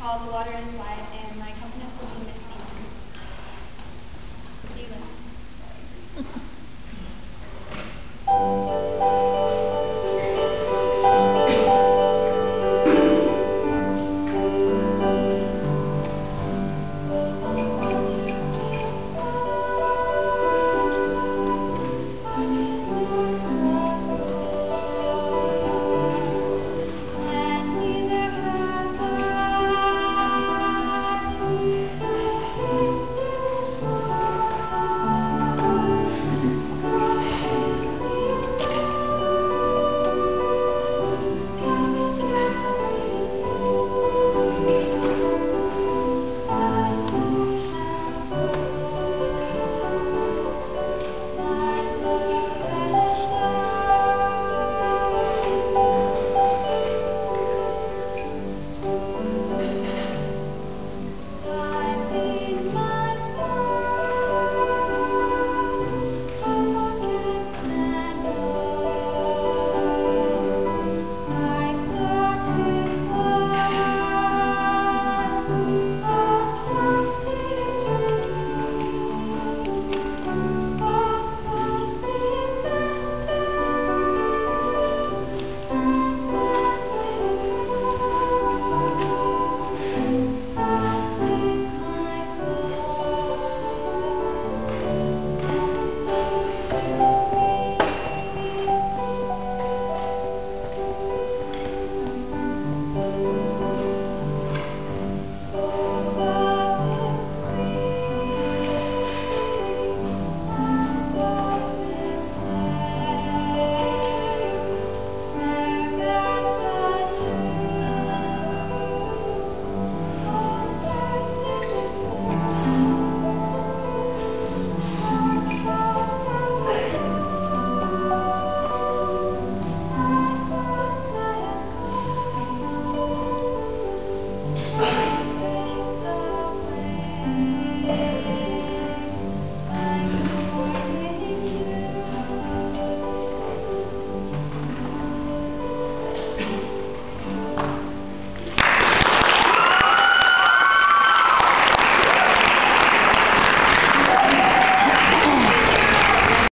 called The Water is Life, and my company will be missing.